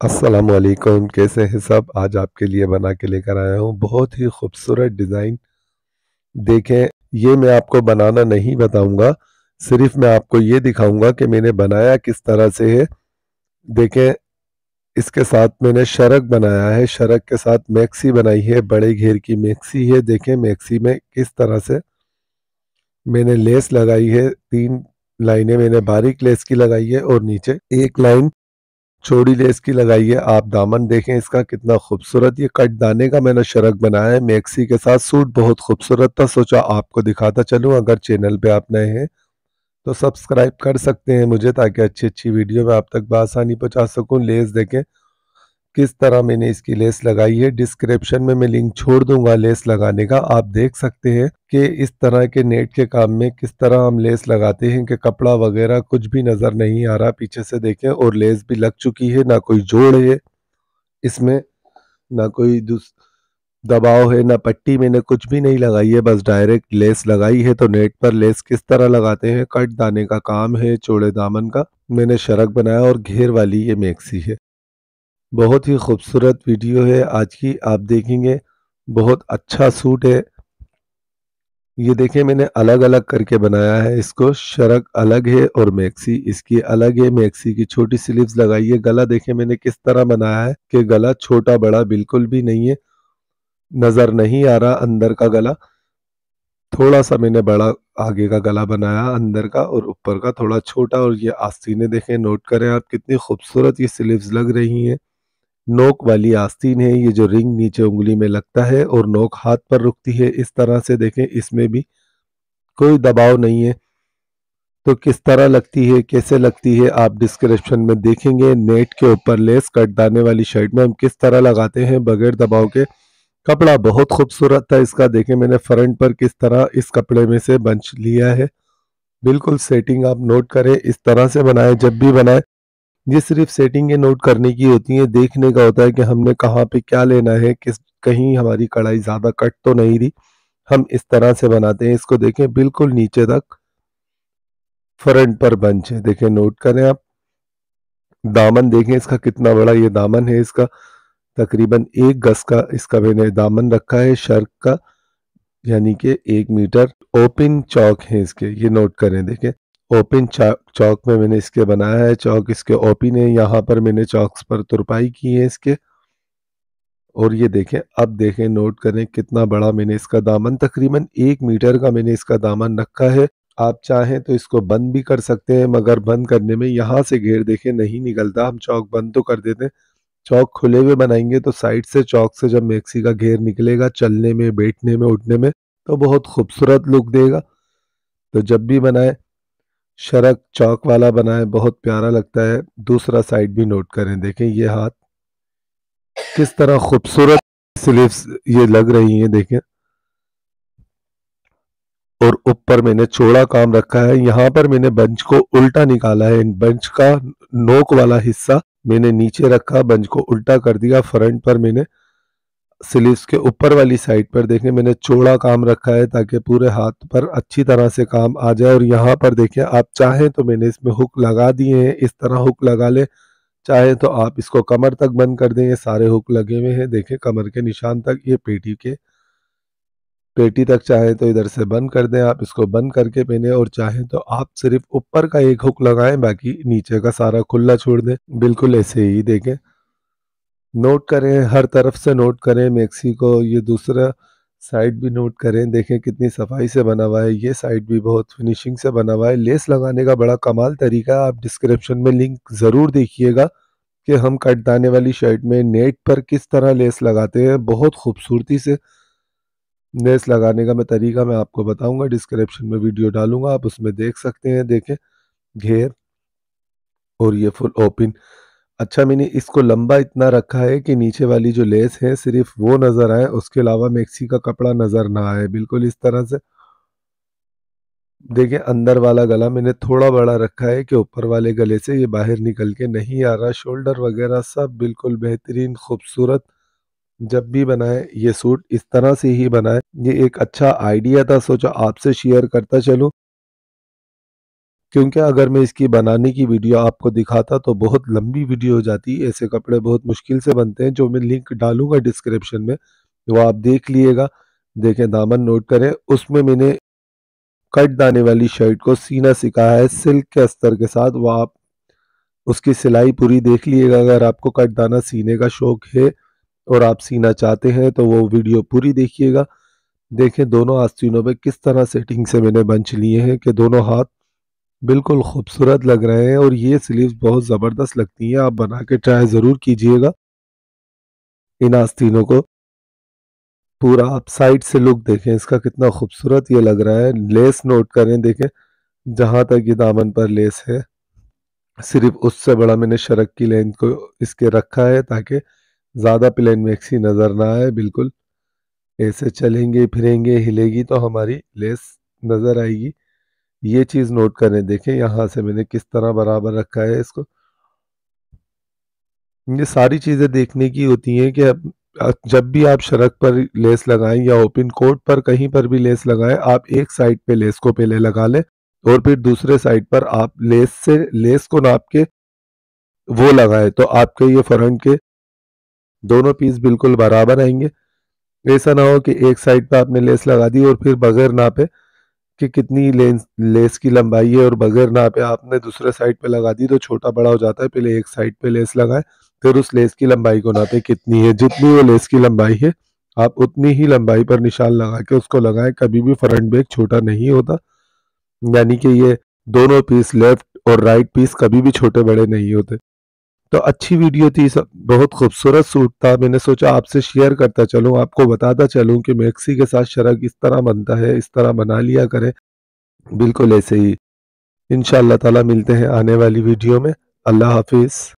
असलकुम कैसे हैं सब? आज आपके लिए बना के लेकर आया हूँ। बहुत ही खूबसूरत डिज़ाइन। देखें, ये मैं आपको बनाना नहीं बताऊँगा। सिर्फ़ मैं आपको ये दिखाऊँगा कि मैंने बनाया किस तरह से है। देखें, इसके साथ मैंने शरक बनाया है। शरक के साथ मैक्सी बनाई है। बड़े घेर की मैक्सी है। देखें, मैक्सी में किस तरह से मैंने लेस लगाई है। तीन लाइनें मैंने बारीक लेस की लगाई है और नीचे एक लाइन चौड़ी लेस की लगाई है आप दामन देखें इसका कितना खूबसूरत, ये कट दाने का मैंने शरक बनाया है मैक्सी के साथ सूट बहुत खूबसूरत था, सोचा आपको दिखाता चलूँ, अगर चैनल पे आप नए हैं तो सब्सक्राइब कर सकते हैं मुझे, ताकि अच्छी अच्छी वीडियो में आप तक बसानी पहुँचा सकूँ लेस देखें। किस तरह मैंने इसकी लेस लगाई है? डिस्क्रिप्शन में मैं लिंक छोड़ दूँगा लेस लगाने का। आप देख सकते हैं कि इस तरह के नेट के काम में किस तरह हम लेस लगाते हैं, कि कपड़ा वगैरह कुछ भी नज़र नहीं आ रहा, पीछे से देखें और लेस भी लग चुकी है, ना कोई जोड़ है। इसमें ना कोई दबाव है, ना पट्टी मैंने कुछ भी नहीं लगाई है, बस डायरेक्ट लेस लगाई है। तो नेट पर लेस किस तरह लगाते हैं? कट दाने का काम है, चौड़े दामन का। मैंने शरक बनाया और घेर वाली ये मैक्सी है। बहुत ही खूबसूरत वीडियो है। आज की आप देखेंगे, बहुत अच्छा सूट है। ये देखें मैंने अलग अलग करके बनाया है। इसको शरक अलग है और मैक्सी, इसकी अलग है। मैक्सी की छोटी स्लीव्स लगाई है गला देखें मैंने किस तरह बनाया है कि गला छोटा, बड़ा बिल्कुल भी नहीं है। नज़र नहीं आ रहा अंदर का गला। थोड़ा सा मैंने बड़ा आगे का गला बनाया, अंदर का और ऊपर का, थोड़ा छोटा। और ये आस्तीने देखें, नोट करें आप, कितनी खूबसूरत ये स्लीव्स लग रही हैं। नोक वाली आस्तीन है, ये जो रिंग नीचे उंगली में लगता है और नोक हाथ पर रुकती है, इस तरह से देखें, इसमें भी कोई दबाव नहीं है। तो किस तरह लगती है, कैसे लगती है, आप डिस्क्रिप्शन में देखेंगे, नेट के ऊपर लेस कट दाने वाली शर्ट में हम किस तरह लगाते हैं, बगैर दबाव के। कपड़ा बहुत खूबसूरत था इसका, देखें, मैंने फ्रंट पर किस तरह इस कपड़े में से बंच लिया है। बिल्कुल सेटिंग आप नोट करें, इस तरह से बनाए, जब भी बनाए। ये सिर्फ़ सेटिंग नोट करने की होती है, देखने का होता है कि हमने कहाँ पे क्या लेना है, किस, कहीं हमारी कढ़ाई ज़्यादा कट तो नहीं रही। हम इस तरह से बनाते हैं, इसको देखें बिल्कुल नीचे तक फ्रंट पर बंच है। देखें नोट करें आप। दामन देखें इसका कितना बड़ा ये दामन है, इसका तकरीबन एक गज का इसका मैंने दामन रखा है, शर्क का, यानी कि एक मीटर ओपन चौक है इसके। ये नोट करें, देखें। ओपन चौक में मैंने इसके बनाया है। चौक इसके ओपन है। यहाँ पर मैंने चौक पर तुरपाई की है इसके। और ये देखें, अब देखें, नोट करें कितना बड़ा मैंने इसका दामन। तकरीबन एक मीटर का मैंने इसका दामन रखा है। आप चाहें तो इसको बंद भी कर सकते हैं, मगर बंद करने में यहाँ से घेर देखें, नहीं निकलता। हम चौक बंद तो कर देते हैं। चौक खुले हुए बनाएँगे तो साइड से चौक से जब मैक्सी का घेर निकलेगा, चलने में, बैठने में, उठने में तो बहुत खूबसूरत लुक देगा। तो जब भी बनाए शरक चौक वाला बना है बहुत प्यारा लगता है। दूसरा साइड भी नोट करें, देखें ये हाथ। किस तरह खूबसूरत स्लीव्स ये लग रही हैं, देखें। और ऊपर मैंने चौड़ा काम रखा है। यहाँ पर मैंने बंच को उल्टा निकाला है। बंच का नोक वाला हिस्सा मैंने नीचे रखा बंच को उल्टा कर दिया। फ्रंट पर मैंने स्लीव्स के ऊपर वाली साइड पर देखें, मैंने चौड़ा काम रखा है ताकि पूरे हाथ पर अच्छी तरह से काम आ जाए और यहाँ पर देखें, आप चाहें तो मैंने इसमें हुक लगा दिए हैं, इस तरह हुक लगा ले, चाहे तो आप इसको कमर तक बंद कर दें, ये सारे हुक लगे हुए हैं, देखें कमर के निशान तक, ये पेटी के पेटी तक चाहे तो इधर से बंद कर दें, आप इसको बंद करके पहने और चाहे तो आप सिर्फ़ ऊपर का एक हुक लगाएँ, बाकी नीचे का सारा खुला छोड़ दें, बिल्कुल ऐसे ही देखें। नोट करें, हर तरफ़ से नोट करें मैक्सी को ये दूसरा साइड भी नोट करें, देखें कितनी सफ़ाई से बना हुआ है, ये साइड भी बहुत फिनिशिंग से बना हुआ है, लेस लगाने का बड़ा कमाल तरीका आप डिस्क्रिप्शन में लिंक ज़रूर देखिएगा कि हम कट दाने वाली शर्ट में नेट पर किस तरह लेस लगाते हैं, बहुत खूबसूरती से लेस लगाने का मैं तरीका मैं आपको बताऊँगा डिस्क्रिप्शन में वीडियो डालूँगा, आप उसमें देख सकते हैं, देखें, घेर और ये फुल ओपन अच्छा मैंने इसको लंबा इतना रखा है कि नीचे वाली जो लेस है, सिर्फ़ वो नज़र आए, उसके अलावा मैक्सी का कपड़ा नज़र ना आए। बिल्कुल इस तरह से। देखिए, अंदर वाला गला मैंने थोड़ा बड़ा रखा है कि ऊपर वाले गले से ये बाहर निकल के नहीं आ रहा। शोल्डर वगैरह सब बिल्कुल बेहतरीन, खूबसूरत। जब भी बनाए, ये सूट इस तरह से ही बनाए। ये एक अच्छा आइडिया था, सोचा आपसे शेयर करता चलूँ। क्योंकि अगर मैं इसकी बनाने की वीडियो आपको दिखाता तो बहुत लंबी वीडियो हो जाती, ऐसे कपड़े बहुत मुश्किल से बनते हैं, जो मैं लिंक डालूँगा डिस्क्रिप्शन में, वो आप देख लीजिएगा देखें, दामन नोट करें, उसमें मैंने कट दाने वाली शर्ट को सीना सिखाया है, सिल्क के अस्तर के साथ, वो आप उसकी सिलाई पूरी देख लीजिएगा अगर आपको कट दाना सीने का शौक है और आप सीना चाहते हैं तो वो वीडियो पूरी देखिएगा। देखें, दोनों आस्तीनों पे किस तरह सेटिंग से मैंने बंच लिए हैं, कि दोनों हाथ बिल्कुल खूबसूरत लग रहे हैं और ये स्लीव्स बहुत ज़बरदस्त लगती हैं। आप बना के ट्राई ज़रूर कीजिएगा। इन आस्तीनों को। पूरा आप साइड से लुक देखें, इसका कितना खूबसूरत ये लग रहा है। लेस नोट करें, देखें, जहाँ तक ये दामन पर लेस है। सिर्फ़ उससे बड़ा मैंने शरक की लेंथ को इसके रखा है ताकि ज़्यादा प्लेन मैक्सी नज़र ना आए। बिल्कुल, ऐसे चलेंगे, फिरेंगे, हिलेगी तो हमारी लेस नज़र आएगी। ये चीज़ नोट करें, देखें यहाँ से मैंने किस तरह बराबर रखा है इसको। ये सारी चीज़ें देखने की होती हैं कि जब भी आप शरक पर लेस लगाएँ या ओपन कोट पर कहीं पर भी लेस लगाएँ, आप एक साइड पे लेस को पहले लगा लें और फिर दूसरे साइड पर आप लेस से, लेस को नाप के वो लगाएँ तो आपके ये फ्रंट के दोनों पीस बिल्कुल बराबर आएँगे ऐसा ना हो कि एक साइड पर आपने लेस लगा दी और फिर बगैर नापे कि कितनी लेंस, लेस की लंबाई है और बगैर नापे आपने दूसरे साइड पे लगा दी तो छोटा बड़ा हो जाता है, पहले एक साइड पे लेस लगाए, फिर उस लेस की लंबाई को नापे कितनी है। जितनी वो लेस की लंबाई है, आप उतनी ही लंबाई पर निशान लगा के उसको लगाएँ, कभी भी फ्रंट बैग छोटा नहीं होता। यानी कि ये दोनों पीस लेफ़्ट और राइट पीस कभी भी छोटे बड़े नहीं होते। तो अच्छी वीडियो थी, सब बहुत खूबसूरत सूट था। मैंने सोचा आपसे शेयर करता चलूँ, आपको बताता चलूँ कि मैक्सी के साथ शरक इस तरह बनता है, इस तरह बना लिया करें। बिल्कुल ऐसे ही। इन ताला मिलते हैं आने वाली वीडियो में। अल्लाह हाफिज़।